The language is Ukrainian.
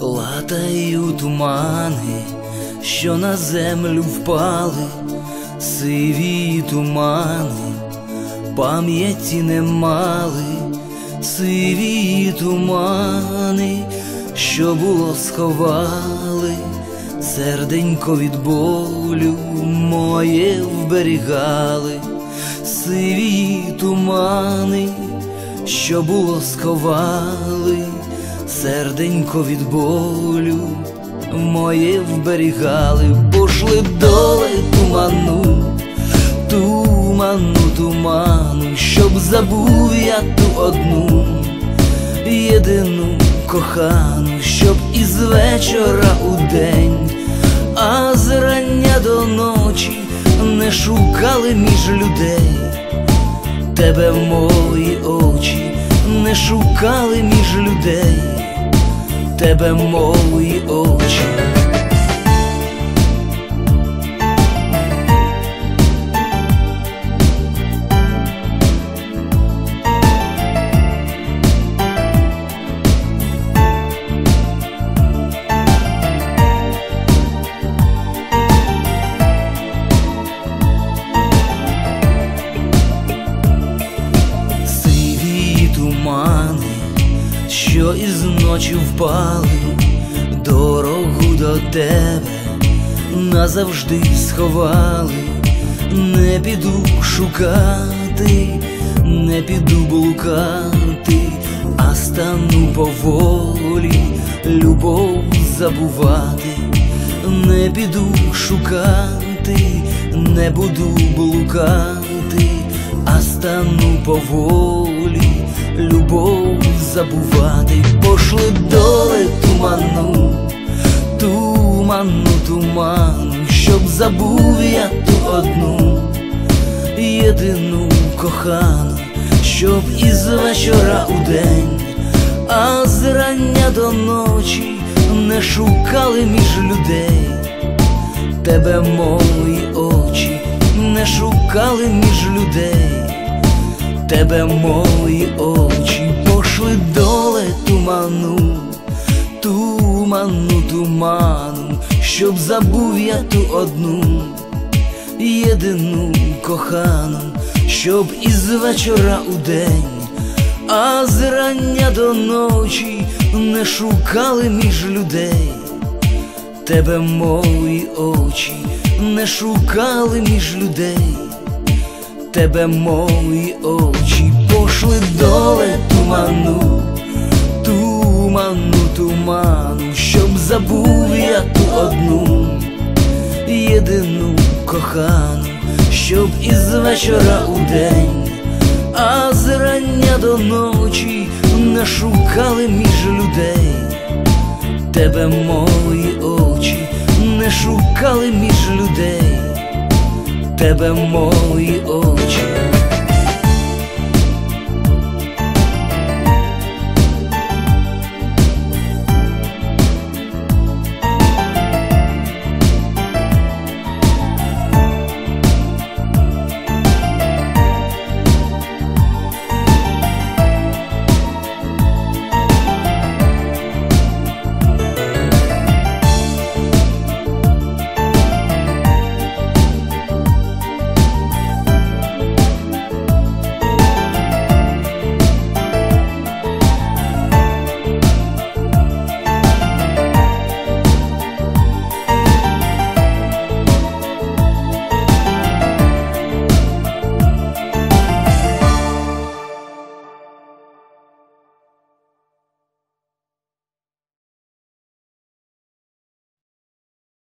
Латають тумани, що на землю впали, сиві тумани, пам'яті не мали, сиві тумани, що було сховали, серденько від болю моє вберігали, сиві тумани, що було сховали серденько від болю. Моє вберігали, пошли доле туману, туману, туману, щоб забув я ту одну, єдину кохану, щоб із вечора у день, а з рання до ночі не шукали між людей, тебе мої очі. Не шукали між людей тебе мої очі. Тумани що із ночі впали дорогу до тебе назавжди сховали, не піду шукати, не піду блукати, а стану поволі любов забувати, не піду шукати, не буду блукати, а стану поволі любов забувати, пошли доле туману, туману, туману, щоб забув я ту одну, єдину кохану, щоб із вечора у день, а з рання до ночі не шукали між людей, тебе мої очі не шукали між людей тебе мої очі пошли доле туману, туману, туману, щоб забув я ту одну, єдину кохану, щоб із вечора у день, а з рання до ночі не шукали між людей, тебе мої очі не шукали між людей тебе мої очі пошли доле туману, туману, туману, щоб забув я ту одну, єдину кохану, щоб із вечора у день, а з рання до ночі не шукали між людей, тебе мої очі не шукали між людей тебе мої очі.